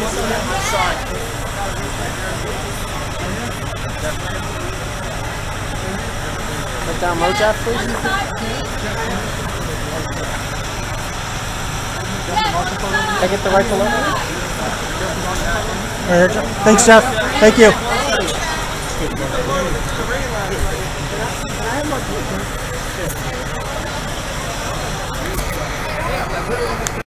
Put down Mojack, please. Can I get the right to look? Right here, Jeff. Thanks, Jeff. Thank you.